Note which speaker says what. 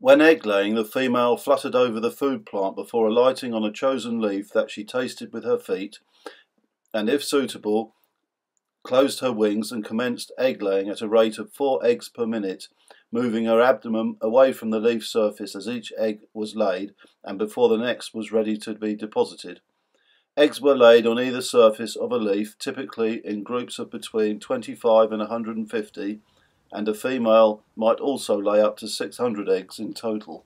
Speaker 1: When egg laying, the female fluttered over the food plant before alighting on a chosen leaf that she tasted with her feet, and if suitable, closed her wings and commenced egg laying at a rate of four eggs per minute, moving her abdomen away from the leaf surface as each egg was laid and before the next was ready to be deposited. Eggs were laid on either surface of a leaf, typically in groups of between 25 and 150, and a female might also lay up to 600 eggs in total.